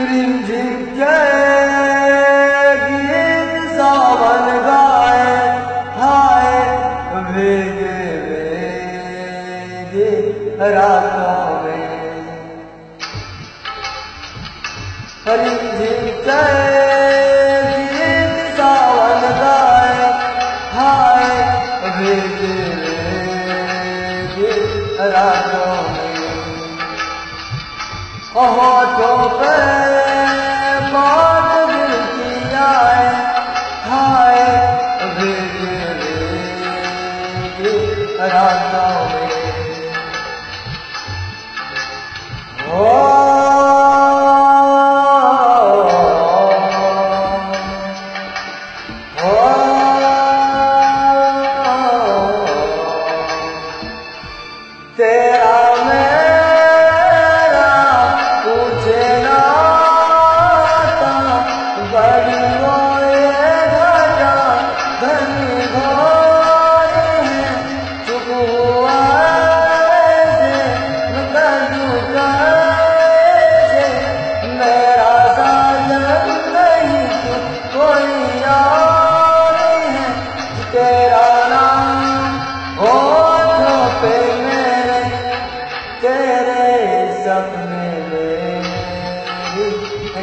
Rim झिम के सावन गाए हाय वेगे वेगे रातों में रिम सावन गाए हाय वेगे वेगे रातों में।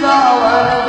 सावराए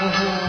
Oh,